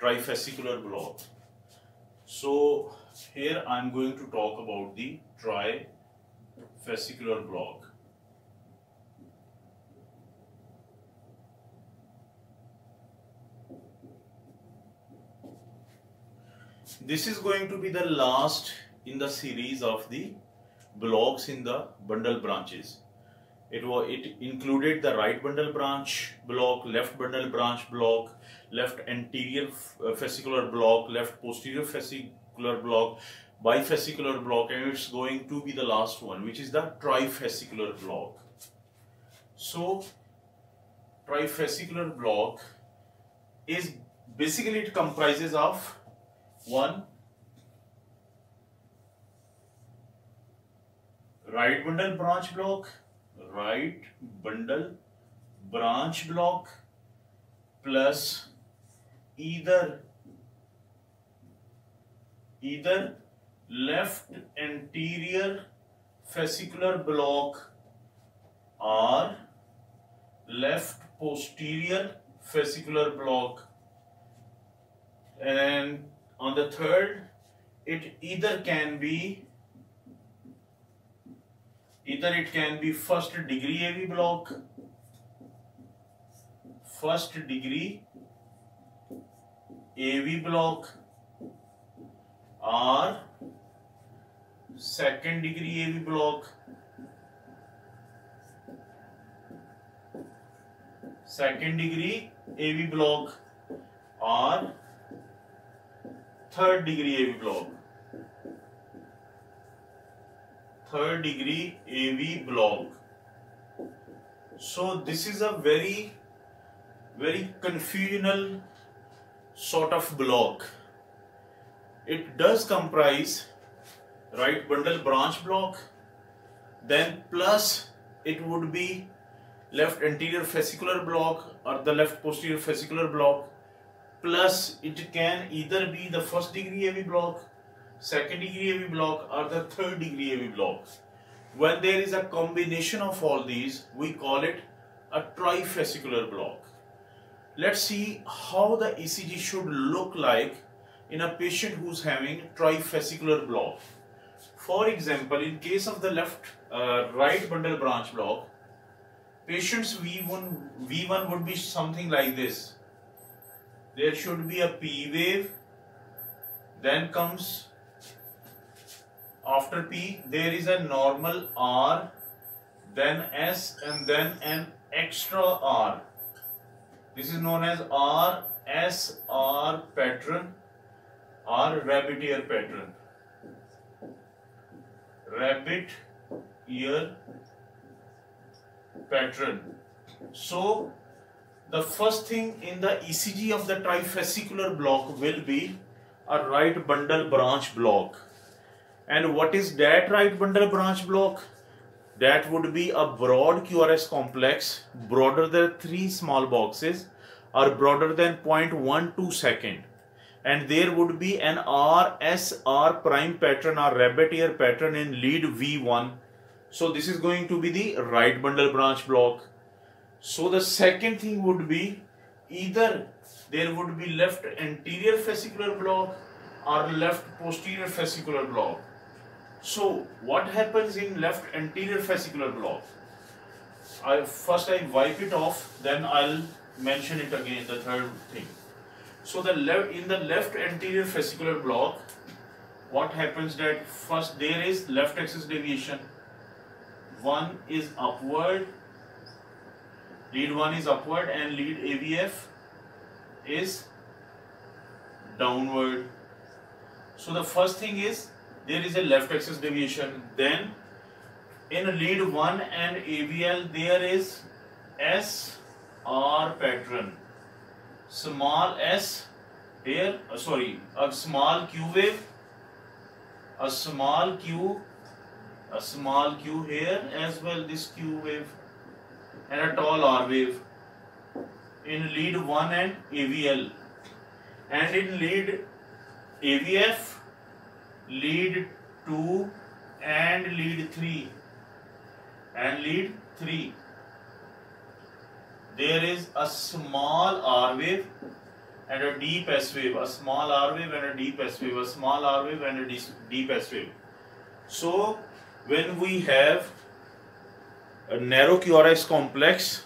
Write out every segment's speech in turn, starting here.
trifascicular block. So here I am going to talk about the trifascicular block. This is going to be the last in the series of the blocks in the bundle branches. It was it included the right bundle branch block, left bundle branch block, left anterior uh, fascicular block, left posterior fascicular block, bifascicular block, and it's going to be the last one, which is the trifascicular block. So, trifascicular block is basically it comprises of one right bundle branch block, right bundle branch block plus either either left anterior fascicular block or left posterior fascicular block. And on the third it either can be either it can be first degree AV block first degree AV block or second degree AV block second degree AV block or third degree AV block third degree AV block. So this is a very very confusional sort of block. It does comprise right bundle branch block then plus it would be left anterior fascicular block or the left posterior fascicular block plus it can either be the first degree AV block, second degree AV block or the third degree AV block. When there is a combination of all these, we call it a trifascicular block. Let's see how the ECG should look like in a patient who's having trifascicular block. For example, in case of the left uh, right bundle branch block, patient's V1, V1 would be something like this. There should be a P wave, then comes after P, there is a normal R, then S and then an extra R. This is known as RSR pattern or rabbit ear pattern. Rabbit ear pattern. So the first thing in the ECG of the trifascicular block will be a right bundle branch block. And what is that right bundle branch block? That would be a broad QRS complex broader than three small boxes or broader than 0.12 second. And there would be an RSR prime pattern or rabbit ear pattern in lead V1. So this is going to be the right bundle branch block. So the second thing would be either there would be left anterior fascicular block or left posterior fascicular block. So what happens in left anterior fascicular block? I first I wipe it off, then I'll mention it again. The third thing. So the left in the left anterior fascicular block, what happens that first there is left axis deviation. One is upward, lead one is upward, and lead AVF is downward. So the first thing is there is a left axis deviation. Then in lead 1 and AVL there is SR pattern. Small s here, uh, sorry, a small q wave, a small q, a small q here as well this q wave and a tall R wave in lead 1 and AVL and in lead AVF lead 2 and lead 3 and lead 3 there is a small R wave and a deep S wave, a small R wave and a deep S wave, a small R wave and a deep S wave. So when we have a narrow QRS complex,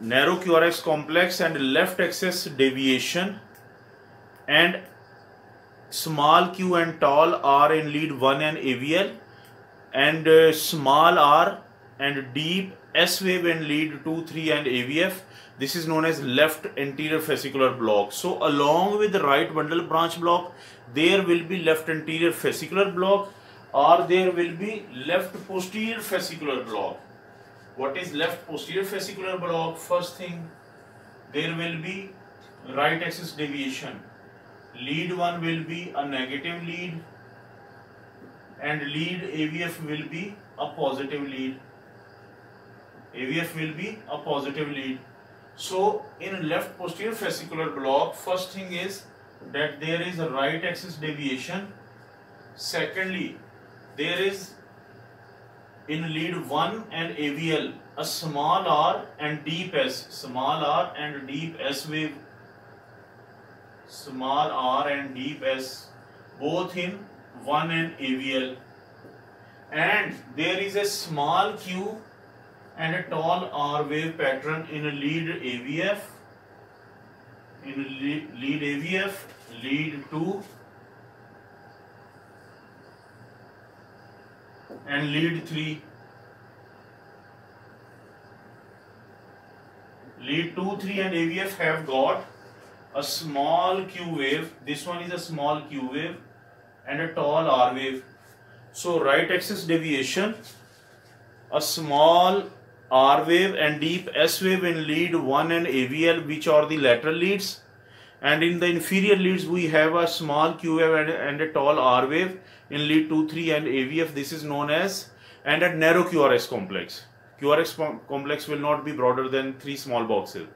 narrow QRS complex and left axis deviation and small q and tall r in lead 1 and AVL and uh, small r and deep S wave and lead 2, 3 and AVF. This is known as left anterior fascicular block. So along with the right bundle branch block, there will be left anterior fascicular block or there will be left posterior fascicular block. What is left posterior fascicular block? First thing, there will be right axis deviation. Lead 1 will be a negative lead and lead AVF will be a positive lead. AVF will be a positive lead. So in left posterior fascicular block, first thing is that there is a right axis deviation. Secondly, there is in lead 1 and AVL a small r and deep S, small r and deep S wave, small r and deep S, both in 1 and AVL. And there is a small q and a tall R wave pattern in a lead AVF, in a lead AVF, lead 2 and lead 3. Lead 2, 3 and AVF have got a small Q wave, this one is a small Q wave and a tall R wave. So right axis deviation, a small R wave and deep S wave in lead 1 and AVL which are the lateral leads and in the inferior leads we have a small Q wave and, and a tall R wave in lead 2, 3 and AVF this is known as and a narrow QRS complex. QRS complex will not be broader than 3 small boxes.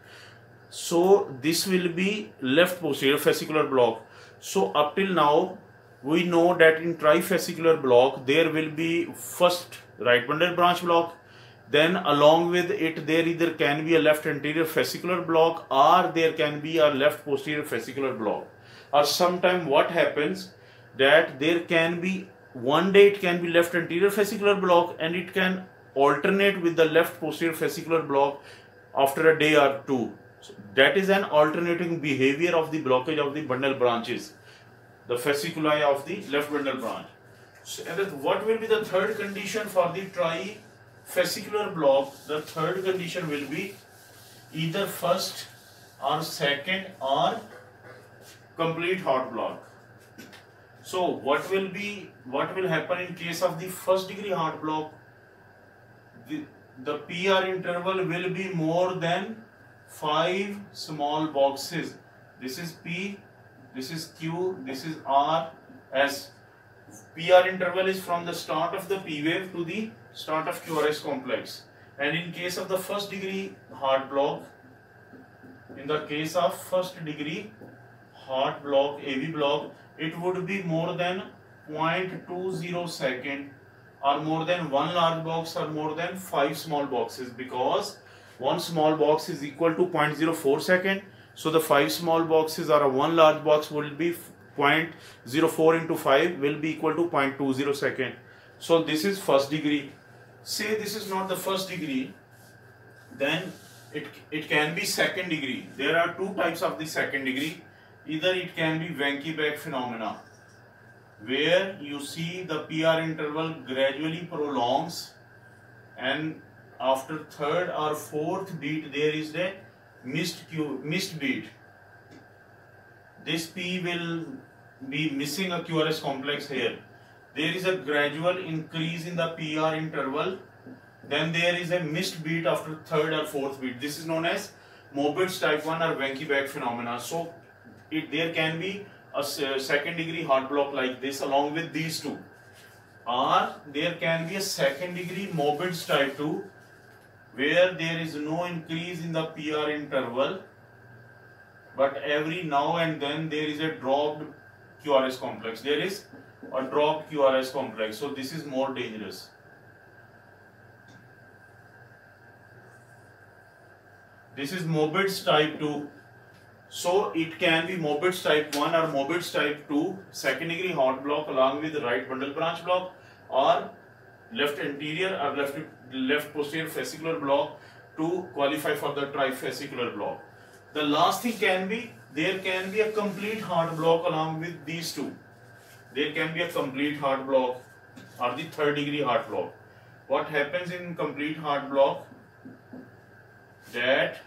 So this will be left posterior fascicular block. So up till now we know that in trifascicular block there will be first right bundle branch block. Then along with it there either can be a left anterior fascicular block or there can be a left posterior fascicular block. Or sometime what happens that there can be one day it can be left anterior fascicular block and it can alternate with the left posterior fascicular block after a day or two so that is an alternating behavior of the blockage of the bundle branches the fasciculi of the left bundle branch so, and what will be the third condition for the tri fascicular block, the third condition will be either first or second or complete heart block. So what will be, what will happen in case of the first degree heart block? The, the PR interval will be more than 5 small boxes. This is P, this is Q, this is R, S. PR interval is from the start of the P wave to the start of QRS complex. And in case of the first degree heart block, in the case of first degree heart block, AV block, it would be more than 0.20 second or more than one large box or more than five small boxes because one small box is equal to 0.04 second. So the five small boxes or a one large box will be 0.04 into 5 will be equal to 0.20 second. So this is first degree say this is not the first degree, then it, it can be second degree. There are two types of the second degree. Either it can be Wenckebach phenomena, where you see the PR interval gradually prolongs and after third or fourth beat there is the missed, Q, missed beat. This P will be missing a QRS complex here there is a gradual increase in the PR interval. Then there is a missed beat after third or fourth beat. This is known as Mobitz type 1 or Wenckebach phenomena. So it, there can be a uh, second degree heart block like this along with these two. Or there can be a second degree Mobitz type 2 where there is no increase in the PR interval but every now and then there is a dropped QRS complex. There is a dropped QRS complex. So this is more dangerous. This is Mobitz type 2. So it can be Mobitz type 1 or Mobitz type 2 second degree heart block along with right bundle branch block or left anterior or left left posterior fascicular block to qualify for the trifascicular block. The last thing can be there can be a complete heart block along with these two. There can be a complete heart block or the third degree heart block. What happens in complete heart block? That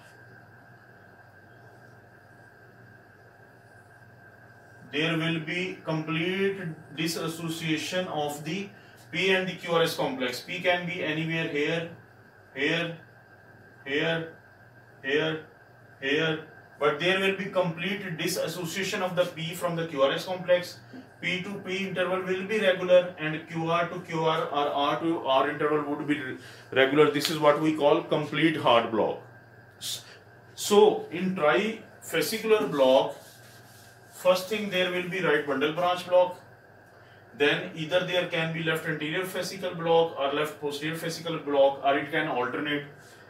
there will be complete disassociation of the P and the QRS complex. P can be anywhere here, here, here, here, here, but there will be complete disassociation of the P from the QRS complex. P to P interval will be regular and QR to QR or R to R interval would be regular. This is what we call complete heart block. So in trifascicular block, First thing there will be right bundle branch block. Then either there can be left anterior fascicle block or left posterior fascicle block or it can alternate.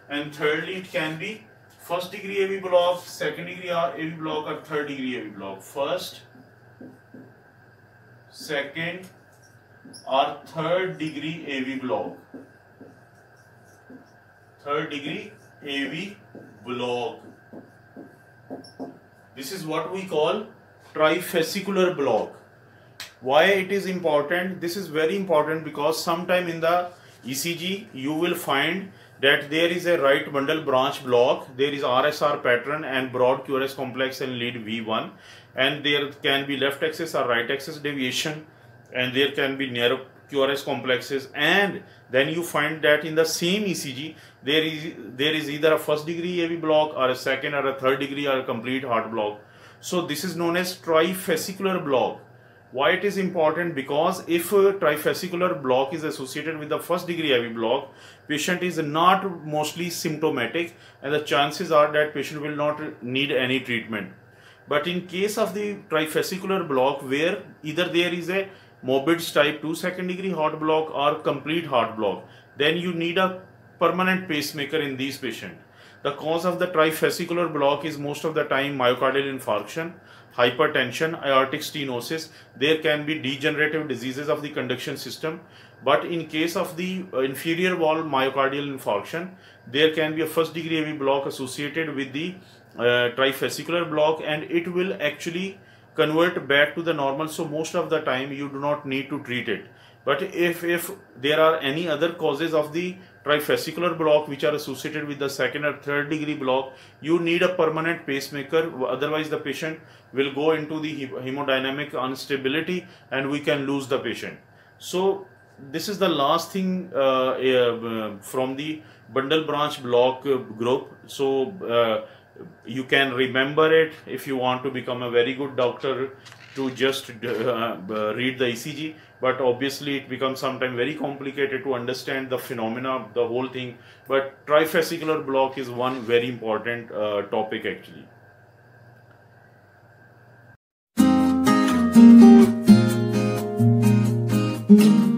And thirdly it can be first degree AV block, second degree AV block or third degree AV block. First, second or third degree AV block. Third degree AV block. This is what we call trifascicular block. Why it is important? This is very important because sometime in the ECG you will find that there is a right bundle branch block, there is RSR pattern and broad QRS complex and lead V1 and there can be left axis or right axis deviation and there can be narrow QRS complexes and then you find that in the same ECG there is there is either a first degree AV block or a second or a third degree or a complete heart block so this is known as trifascicular block. Why it is important? Because if a trifascicular block is associated with the first degree AV block, patient is not mostly symptomatic and the chances are that patient will not need any treatment. But in case of the trifascicular block where either there is a Mobitz type 2 second degree heart block or complete heart block, then you need a permanent pacemaker in these patients. The cause of the trifascicular block is most of the time myocardial infarction, hypertension, aortic stenosis. There can be degenerative diseases of the conduction system. But in case of the uh, inferior wall myocardial infarction, there can be a first degree AV block associated with the uh, trifascicular block and it will actually convert back to the normal. So most of the time you do not need to treat it. But if, if there are any other causes of the trifascicular block which are associated with the second or third degree block, you need a permanent pacemaker. Otherwise, the patient will go into the hemodynamic instability and we can lose the patient. So, this is the last thing uh, uh, from the bundle branch block uh, group. So, uh, you can remember it if you want to become a very good doctor to just uh, uh read the ECG but obviously it becomes sometimes very complicated to understand the phenomena the whole thing but trifascicular block is one very important uh, topic actually mm -hmm.